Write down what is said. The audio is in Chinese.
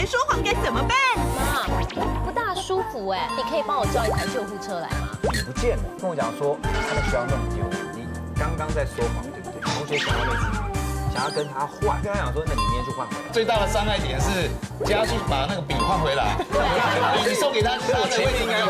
还说谎该怎么办？妈，不大舒服哎，你可以帮我叫一台救护车来吗？你不见了，跟我讲说他的学校弄丢，你刚刚在说谎对不对？同学想要那支，想要跟他换，跟他讲说那里面天就换回来。最大的伤害点是家去把那个笔换回来，笔送给他，他的位置应该